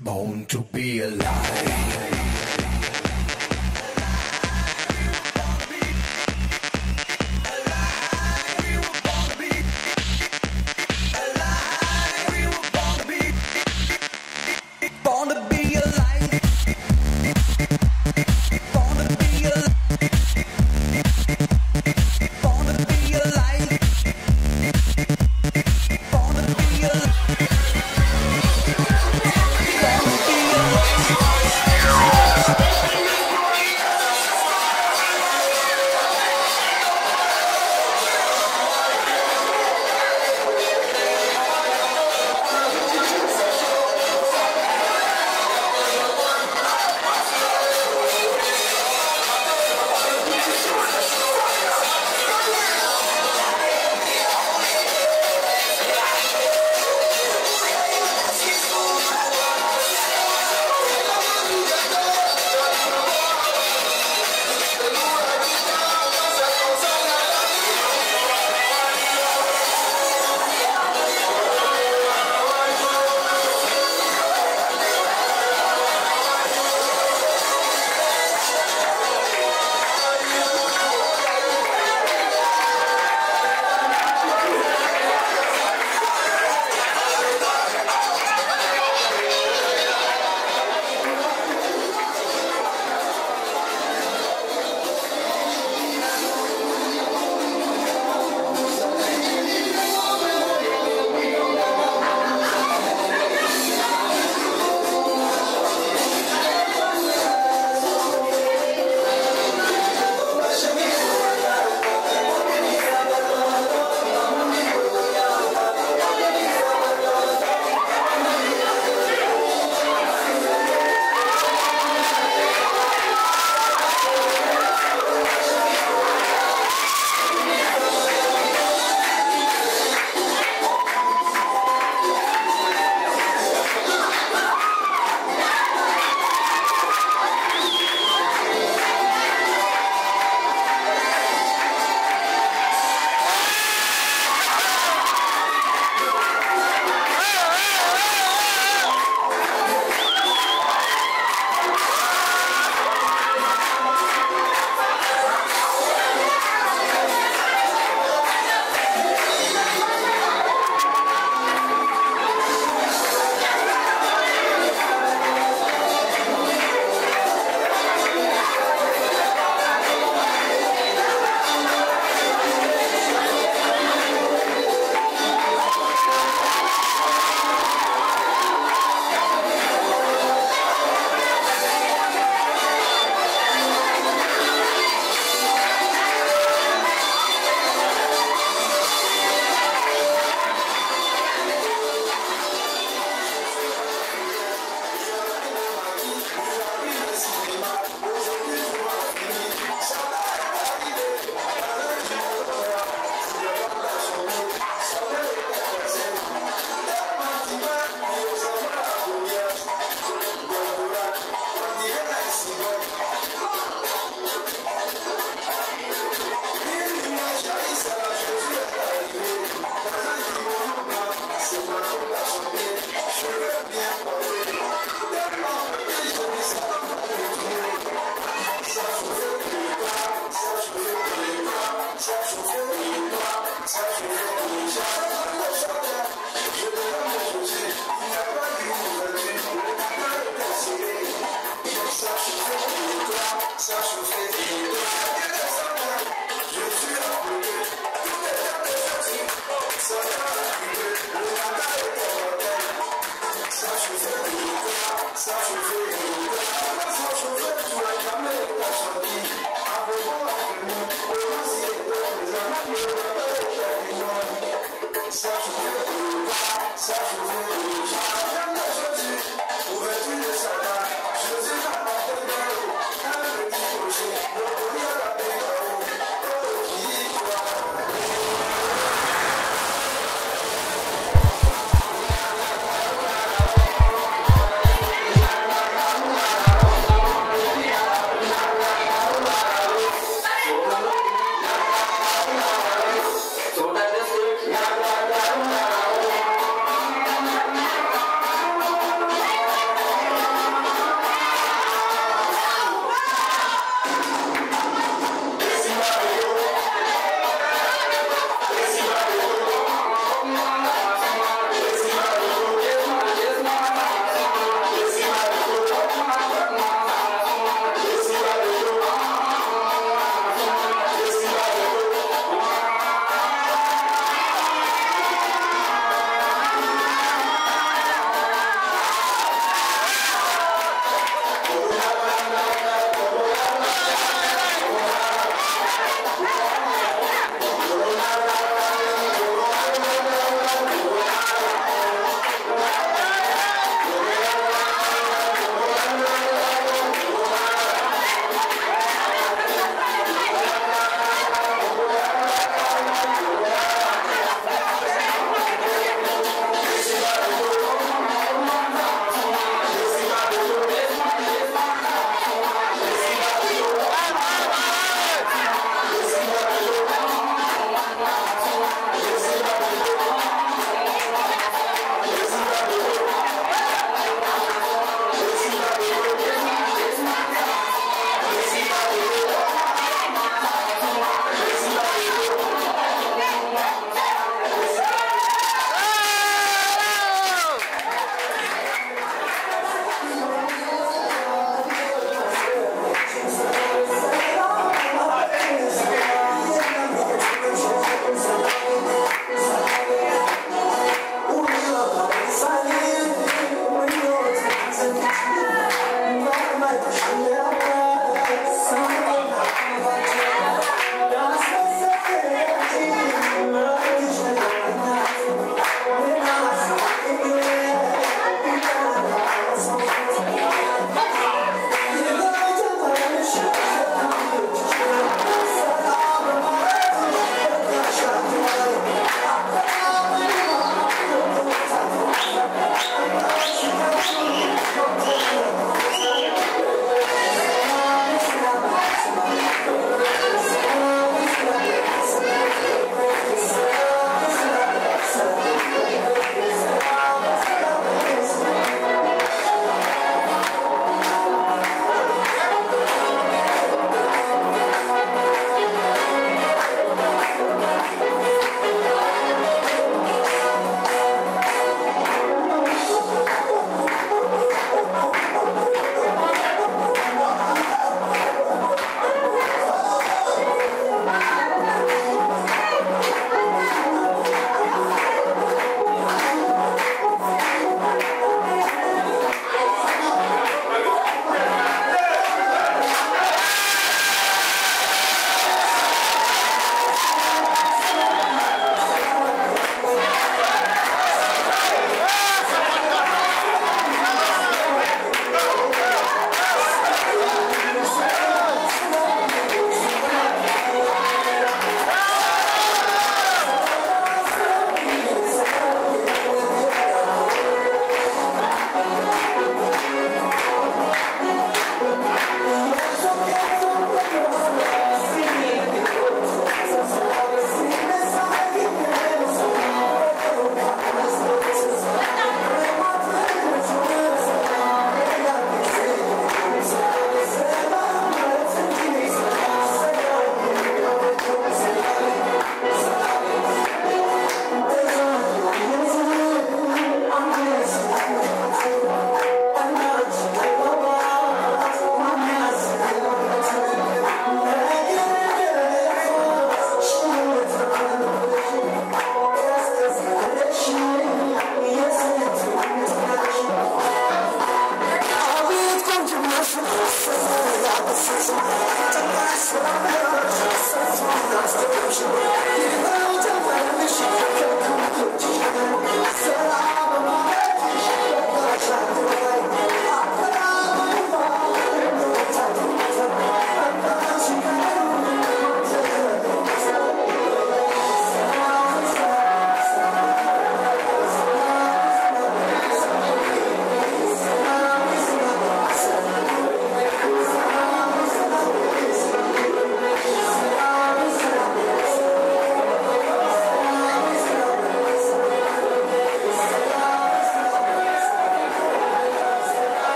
Born to be alive.